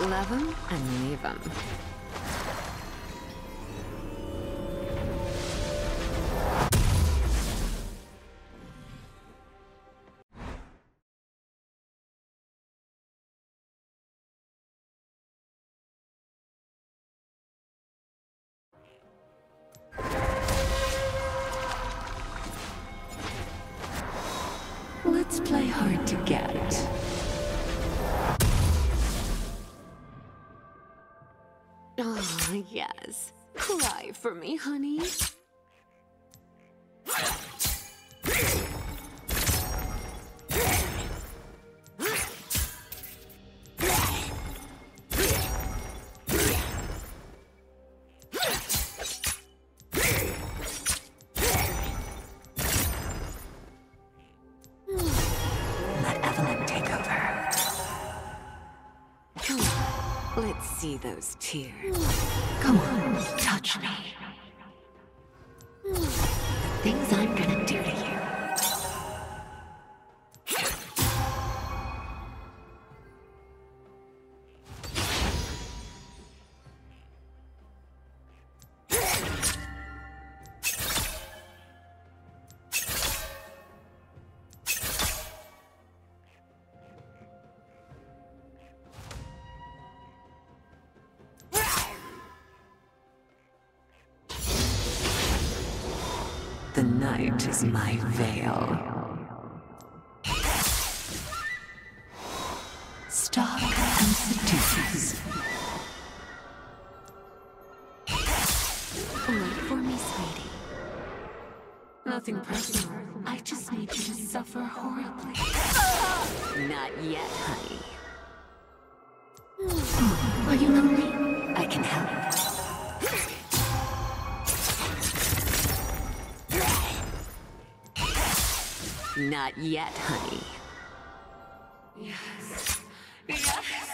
Love 'em and leave 'em. Let's play hard to get. Oh, yes. Cry for me, honey. Let's see those tears. Come on, touch me. The things I'm gonna do to The night is my veil. Stalk and seduce. Wait for me, sweetie. Nothing personal. I just need you to suffer horribly. Not yet, honey. Are you? Not yet, honey. Yes. Yes.